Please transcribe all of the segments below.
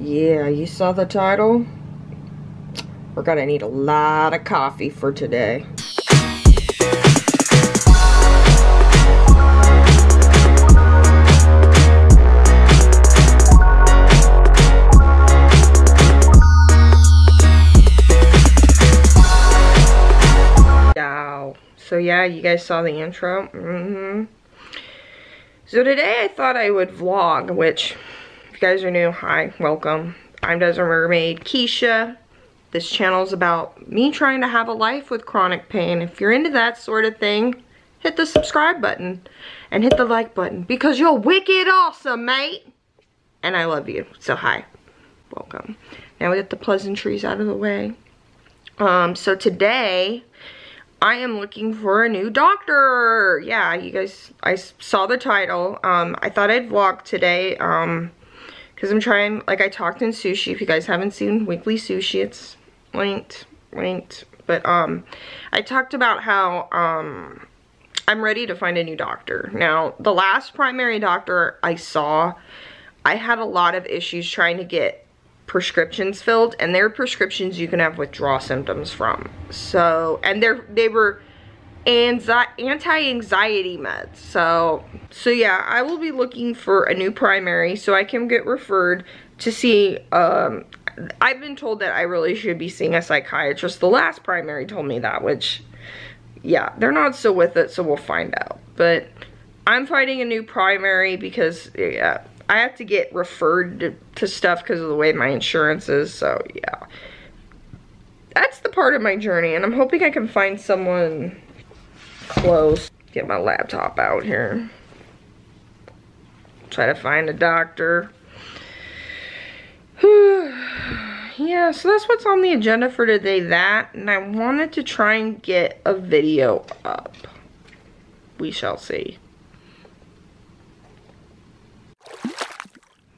Yeah, you saw the title? We're gonna need a lot of coffee for today. So yeah, you guys saw the intro. Mm hmm So today I thought I would vlog, which you guys are new, hi, welcome. I'm Desert Mermaid Keshia. This channel is about me trying to have a life with chronic pain. If you're into that sort of thing, hit the subscribe button and hit the like button because you're wicked awesome, mate. And I love you. So hi, welcome. Now we get the pleasantries out of the way. Um, so today I am looking for a new doctor. Yeah, you guys, I saw the title. Um, I thought I'd vlog today, um, because I'm trying, like I talked in sushi. If you guys haven't seen Weekly Sushi, it's linked, linked. But, um, I talked about how, um, I'm ready to find a new doctor. Now, the last primary doctor I saw, I had a lot of issues trying to get prescriptions filled and they're prescriptions you can have withdrawal symptoms from so and they're they were anti-anxiety meds. So so yeah i will be looking for a new primary so i can get referred to see um i've been told that i really should be seeing a psychiatrist. The last primary told me that which yeah they're not still with it so we'll find out. But i'm finding a new primary because yeah I have to get referred to, to stuff because of the way my insurance is, so yeah. That's the part of my journey, and I'm hoping I can find someone close. Get my laptop out here. Try to find a doctor. yeah, so that's what's on the agenda for today, that, and I wanted to try and get a video up. We shall see.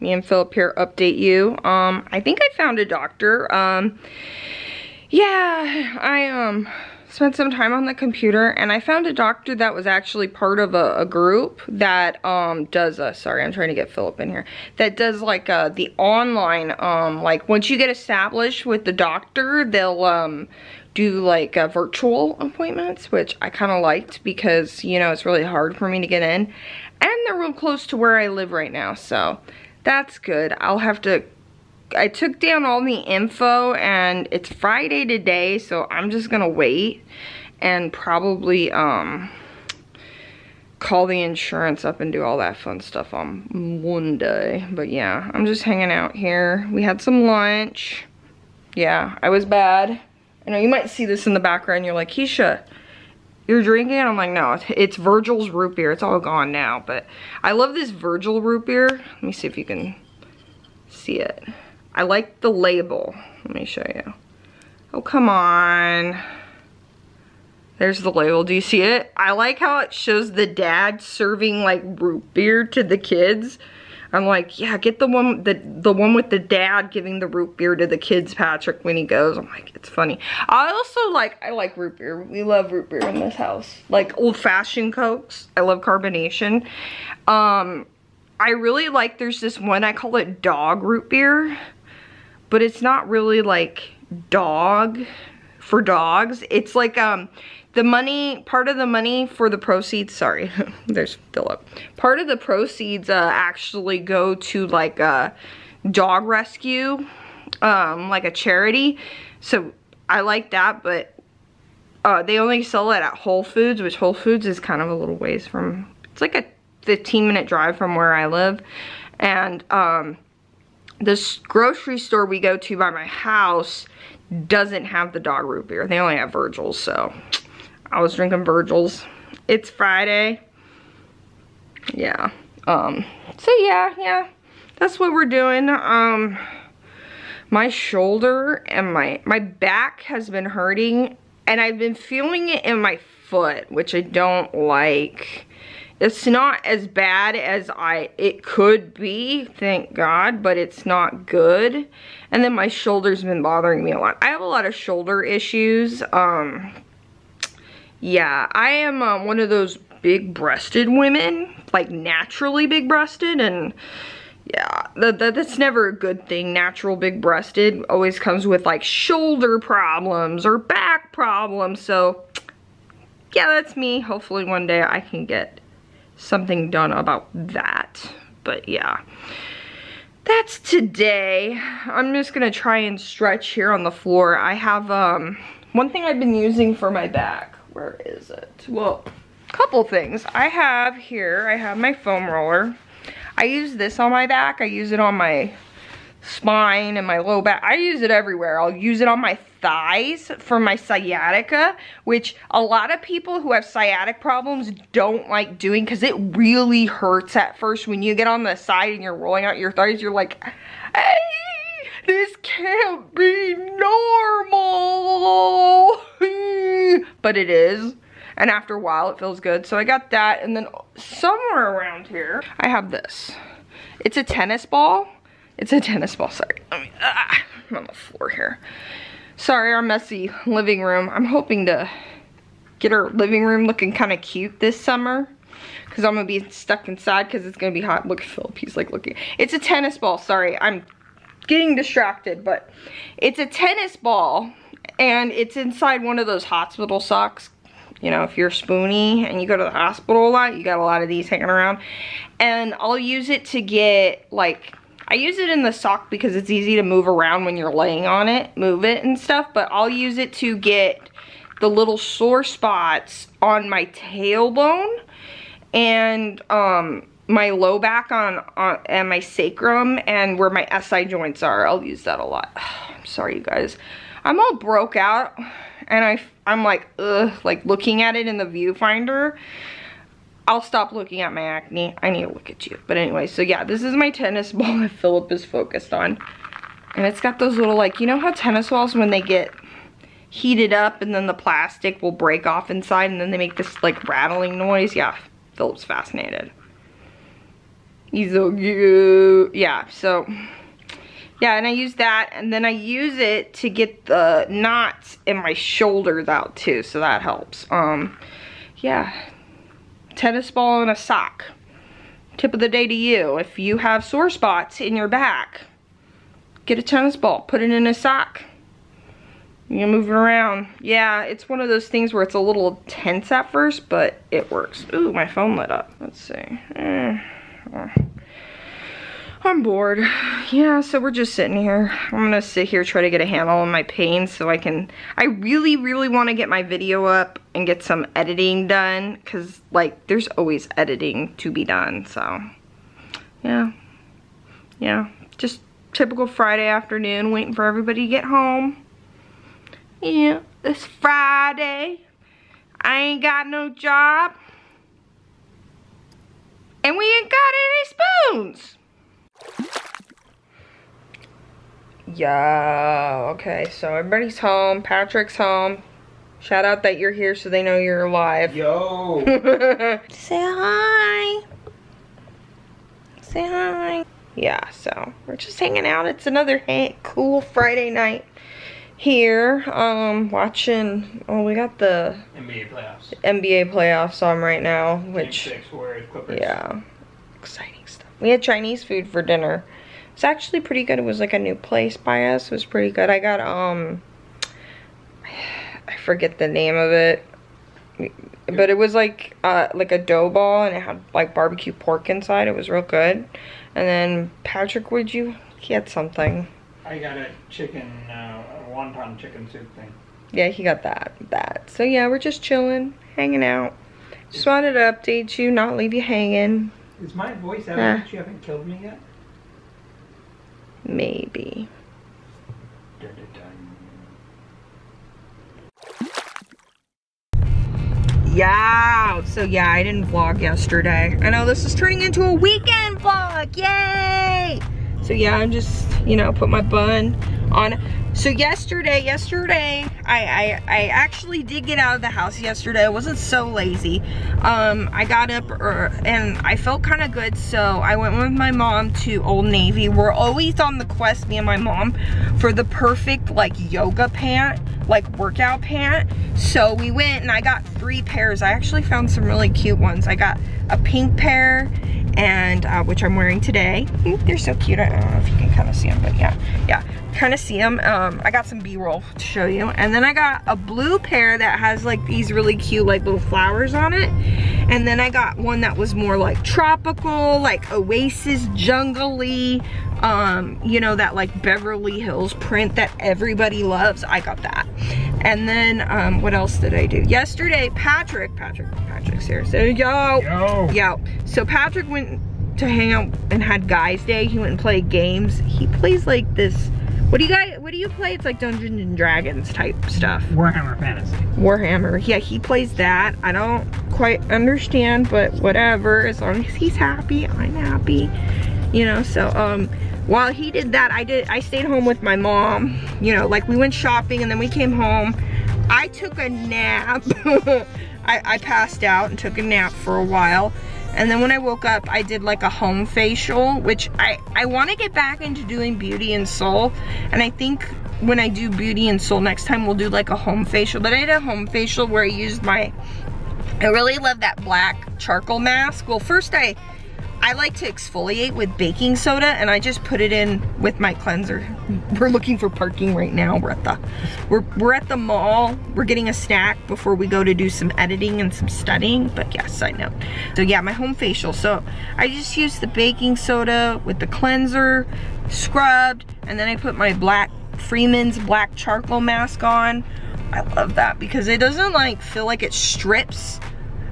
me and Philip here update you. Um, I think I found a doctor. Um, yeah, I um spent some time on the computer and I found a doctor that was actually part of a, a group that um does a, sorry I'm trying to get Philip in here that does like uh the online um like once you get established with the doctor they'll um do like uh, virtual appointments which I kind of liked because you know it's really hard for me to get in and they're real close to where I live right now so that's good. I'll have to, I took down all the info and it's Friday today, so I'm just gonna wait and probably um, call the insurance up and do all that fun stuff on Monday. But yeah, I'm just hanging out here. We had some lunch. Yeah, I was bad. I know you might see this in the background. You're like, Keshia, you're drinking? I'm like, no, it's Virgil's root beer. It's all gone now, but I love this Virgil root beer. Let me see if you can see it. I like the label. Let me show you. Oh, come on. There's the label. Do you see it? I like how it shows the dad serving like root beer to the kids. I'm like, yeah, get the one the the one with the dad giving the root beer to the kids, Patrick, when he goes. I'm like, it's funny. I also like I like root beer. We love root beer in this house. Like old fashioned cokes. I love carbonation. Um I really like there's this one I call it dog root beer. But it's not really like dog for dogs. It's like um the money, part of the money for the proceeds, sorry, there's Philip. Part of the proceeds uh, actually go to like a dog rescue, um, like a charity. So I like that, but uh, they only sell it at Whole Foods, which Whole Foods is kind of a little ways from, it's like a 15 minute drive from where I live. And um, this grocery store we go to by my house doesn't have the dog root beer. They only have Virgil's, so I was drinking Virgil's. It's Friday. Yeah. Um, so yeah, yeah. That's what we're doing. Um, my shoulder and my, my back has been hurting and I've been feeling it in my foot, which I don't like. It's not as bad as I it could be, thank God, but it's not good. And then my shoulder's been bothering me a lot. I have a lot of shoulder issues. Um, yeah, I am uh, one of those big breasted women, like naturally big breasted and yeah, that, that, that's never a good thing. Natural big breasted always comes with like shoulder problems or back problems. So yeah, that's me. Hopefully one day I can get something done about that. But yeah, that's today. I'm just gonna try and stretch here on the floor. I have um one thing I've been using for my back. Where is it? Well, couple things. I have here, I have my foam roller. I use this on my back. I use it on my spine and my low back. I use it everywhere. I'll use it on my thighs for my sciatica, which a lot of people who have sciatic problems don't like doing because it really hurts at first when you get on the side and you're rolling out your thighs. You're like, hey, this can't be normal. but it is and after a while it feels good. So I got that and then somewhere around here I have this. It's a tennis ball. It's a tennis ball, sorry. I mean, ah, I'm on the floor here. Sorry, our messy living room. I'm hoping to get our living room looking kind of cute this summer because I'm gonna be stuck inside because it's gonna be hot. Look at Philip, he's like looking. It's a tennis ball, sorry, I'm getting distracted, but it's a tennis ball and it's inside one of those hospital socks you know, if you're spoonie and you go to the hospital a lot, you got a lot of these hanging around. And I'll use it to get, like, I use it in the sock because it's easy to move around when you're laying on it, move it and stuff. But I'll use it to get the little sore spots on my tailbone and um, my low back on, on and my sacrum and where my SI joints are. I'll use that a lot. I'm sorry, you guys. I'm all broke out and I, I'm like, ugh, like looking at it in the viewfinder, I'll stop looking at my acne. I need to look at you. But anyway, so yeah, this is my tennis ball that Philip is focused on. And it's got those little like, you know how tennis balls when they get heated up and then the plastic will break off inside and then they make this like rattling noise? Yeah, Philip's fascinated. He's so cute. Yeah, so yeah, and I use that, and then I use it to get the knots in my shoulders out too, so that helps. Um, yeah, tennis ball and a sock. Tip of the day to you, if you have sore spots in your back, get a tennis ball, put it in a sock. You move it around. Yeah, it's one of those things where it's a little tense at first, but it works. Ooh, my phone lit up. Let's see. Eh. I'm bored. Yeah, so we're just sitting here. I'm gonna sit here, try to get a handle on my pain so I can, I really, really wanna get my video up and get some editing done because like there's always editing to be done, so yeah. Yeah, just typical Friday afternoon waiting for everybody to get home. Yeah, it's Friday. I ain't got no job. And we ain't got any spoons. Yeah, okay, so everybody's home. Patrick's home. Shout out that you're here so they know you're alive. Yo! Say hi. Say hi. Yeah, so we're just hanging out. It's another cool Friday night here. Um, watching, oh, we got the NBA playoffs. NBA playoffs on right now, which, Six, Clippers. yeah, exciting stuff. We had Chinese food for dinner. It's actually pretty good. It was like a new place by us. It was pretty good. I got, um, I forget the name of it. But it was like, uh, like a dough ball and it had like barbecue pork inside. It was real good. And then Patrick, would you, he had something. I got a chicken, uh, a wonton chicken soup thing. Yeah, he got that, that. So yeah, we're just chilling, hanging out. Just wanted to update you, not leave you hanging. Is my voice evidence you haven't killed me yet? Maybe. Dun, dun, dun. Yeah. So yeah, I didn't vlog yesterday. I know this is turning into a weekend vlog. Yay! So yeah, I'm just, you know, put my bun on. So yesterday, yesterday, I, I, I actually did get out of the house yesterday. I wasn't so lazy. Um, I got up er, and I felt kind of good. So I went with my mom to Old Navy. We're always on the quest, me and my mom, for the perfect like yoga pant, like workout pant. So we went and I got three pairs. I actually found some really cute ones. I got a pink pair and uh, which I'm wearing today. They're so cute. I don't know if you can kind of see them, but yeah, yeah, kind of see them. Um, I got some B-roll to show you. And then I got a blue pair that has like these really cute like little flowers on it. And then I got one that was more like tropical, like oasis, jungly, um, you know, that like Beverly Hills print that everybody loves. I got that. And then, um, what else did I do? Yesterday, Patrick, Patrick, Patrick's here. So, yo, Yo. yo. So Patrick went to hang out and had guys day. He went and played games. He plays like this, what do you guys, what do you play? It's like Dungeons and Dragons type stuff. Warhammer Fantasy. Warhammer. Yeah, he plays that. I don't quite understand, but whatever. As long as he's happy, I'm happy. You know, so um while he did that, I did I stayed home with my mom. You know, like we went shopping and then we came home. I took a nap. I, I passed out and took a nap for a while. And then when I woke up, I did like a home facial, which I, I want to get back into doing beauty and soul. And I think when I do beauty and soul next time, we'll do like a home facial. But I did a home facial where I used my, I really love that black charcoal mask. Well, first I, I like to exfoliate with baking soda and I just put it in with my cleanser. We're looking for parking right now. We're at the we're we're at the mall. We're getting a snack before we go to do some editing and some studying. But yes, side note. So yeah, my home facial. So I just use the baking soda with the cleanser, scrubbed, and then I put my black Freeman's black charcoal mask on. I love that because it doesn't like feel like it strips.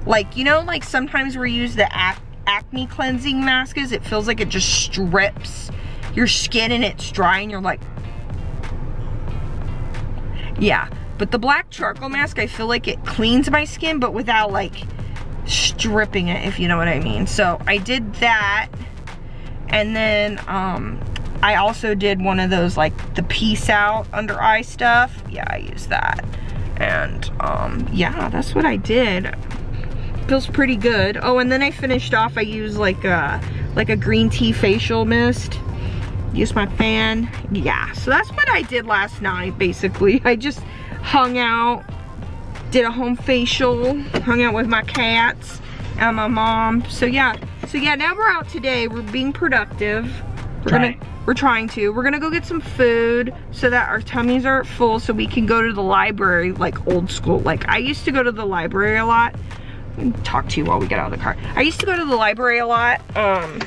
Like, you know, like sometimes we use the ac acne cleansing mask is, it feels like it just strips your skin and it's dry and you're like, yeah. But the black charcoal mask, I feel like it cleans my skin, but without like stripping it, if you know what I mean. So I did that. And then um, I also did one of those like the peace out under eye stuff. Yeah, I used that. And um, yeah, that's what I did. Feels pretty good. Oh, and then I finished off, I used like a, like a green tea facial mist. Used my fan. Yeah, so that's what I did last night, basically. I just hung out, did a home facial, hung out with my cats and my mom. So yeah, so yeah, now we're out today. We're being productive. We're Trying. gonna, we're trying to. We're gonna go get some food so that our tummies aren't full so we can go to the library like old school. Like I used to go to the library a lot. Talk to you while we get out of the car. I used to go to the library a lot. Um,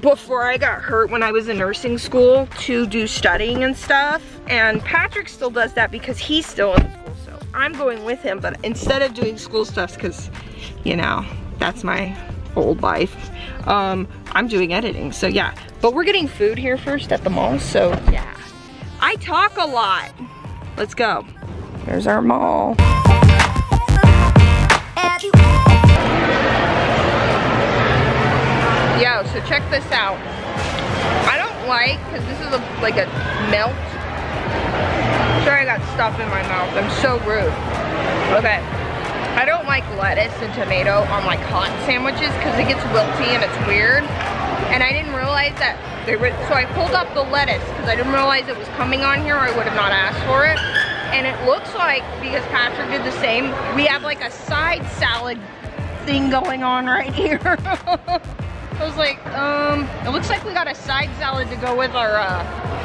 before I got hurt when I was in nursing school to do studying and stuff. And Patrick still does that because he's still in school. So I'm going with him, but instead of doing school stuff, because, you know, that's my old life, um, I'm doing editing. So yeah, but we're getting food here first at the mall. So yeah, I talk a lot. Let's go. There's our mall. Yo, so check this out. I don't like, because this is a, like a melt. Sorry I got stuff in my mouth. I'm so rude. Okay. I don't like lettuce and tomato on like hot sandwiches because it gets wilty and it's weird. And I didn't realize that they were, so I pulled up the lettuce because I didn't realize it was coming on here I would have not asked for it. And it looks like, because Patrick did the same, we have like a side salad thing going on right here. I was like, um, it looks like we got a side salad to go with our uh,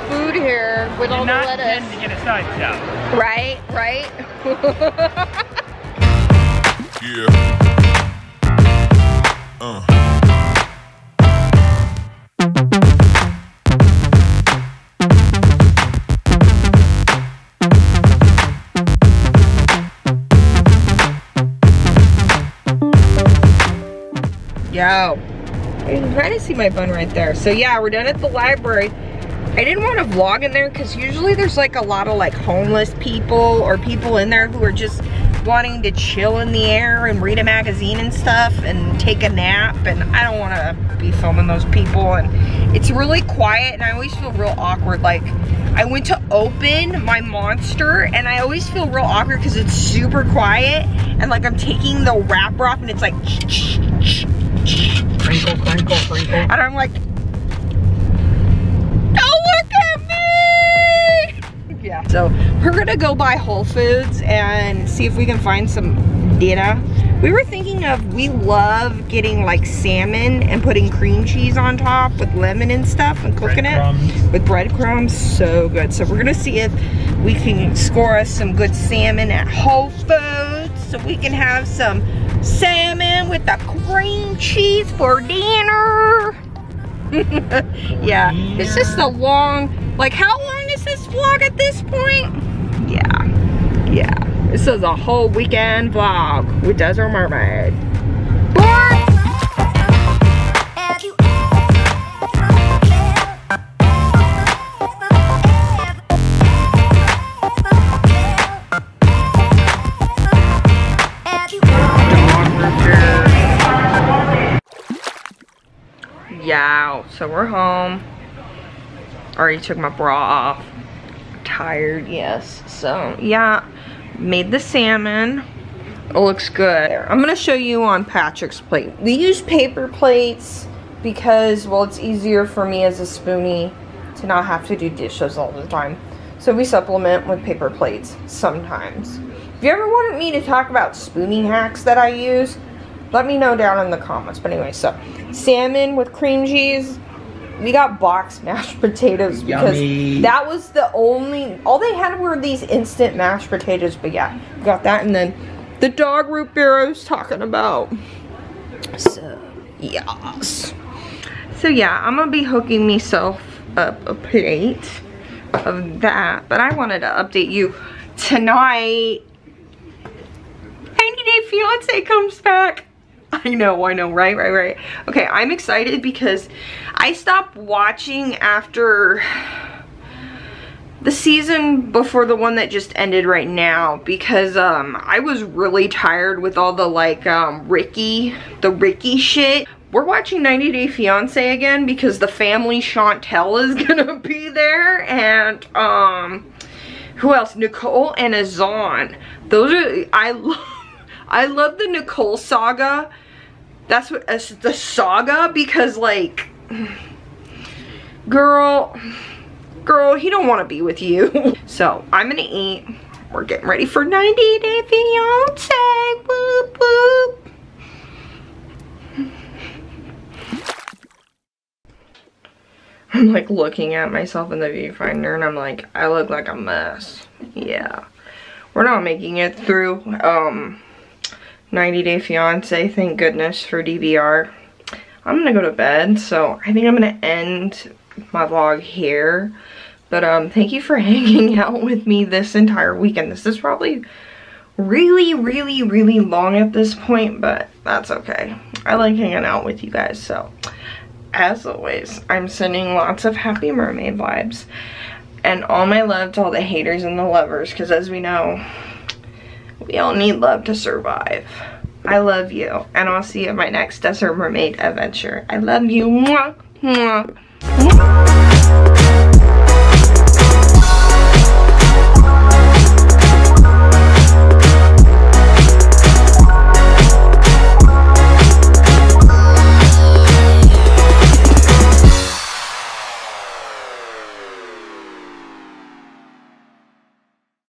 food here with all Did the not lettuce. tend to get a side salad. Right, right. Yeah. Uh. Yo, you can kind of see my bun right there. So yeah, we're done at the library. I didn't want to vlog in there because usually there's like a lot of like homeless people or people in there who are just wanting to chill in the air and read a magazine and stuff and take a nap and I don't want to be filming those people and it's really quiet and I always feel real awkward like I went to open my monster and I always feel real awkward because it's super quiet and like I'm taking the wrapper off and it's like Crinkle, crinkle, crinkle. and I'm like, don't look at me! Yeah. So we're gonna go buy Whole Foods and see if we can find some dinner. We were thinking of, we love getting like salmon and putting cream cheese on top with lemon and stuff and cooking it with breadcrumbs. So good. So we're gonna see if we can score us some good salmon at Whole Foods so we can have some salmon with the cream cheese for dinner. yeah, it's just a long, like how long is this vlog at this point? Yeah, yeah. This is a whole weekend vlog with Desert Mermaid. Yeah, so we're home. Already took my bra off. Tired, yes. So, yeah made the salmon. It looks good. I'm gonna show you on Patrick's plate. We use paper plates because, well, it's easier for me as a spoonie to not have to do dishes all the time. So we supplement with paper plates sometimes. If you ever wanted me to talk about spooning hacks that I use, let me know down in the comments. But anyway, so salmon with cream cheese, we got boxed mashed potatoes because Yummy. that was the only all they had were these instant mashed potatoes but yeah got that. And then the dog root beer I was talking about. So yes. So yeah I'm gonna be hooking myself up a plate of that but I wanted to update you tonight. 90 Day Fiance comes back I know, I know, right, right, right. Okay, I'm excited because I stopped watching after the season before the one that just ended right now because um I was really tired with all the like um Ricky, the Ricky shit. We're watching 90 Day Fiance again because the family Chantel is gonna be there and um who else? Nicole and Azan. Those are I love I love the Nicole saga that's what the saga because like girl girl he don't want to be with you so i'm gonna eat we're getting ready for 90 day fiance whoop, whoop. I'm like looking at myself in the viewfinder and I'm like, I look like a mess. Yeah. We're not making it through. Um, 90 Day Fiance, thank goodness for DVR. I'm gonna go to bed, so I think I'm gonna end my vlog here. But um, thank you for hanging out with me this entire weekend. This is probably really, really, really long at this point, but that's okay. I like hanging out with you guys, so as always, I'm sending lots of happy mermaid vibes and all my love to all the haters and the lovers, because as we know, we all need love to survive. I love you. And I'll see you at my next Desert Mermaid adventure. I love you. Mwah, mwah, mwah.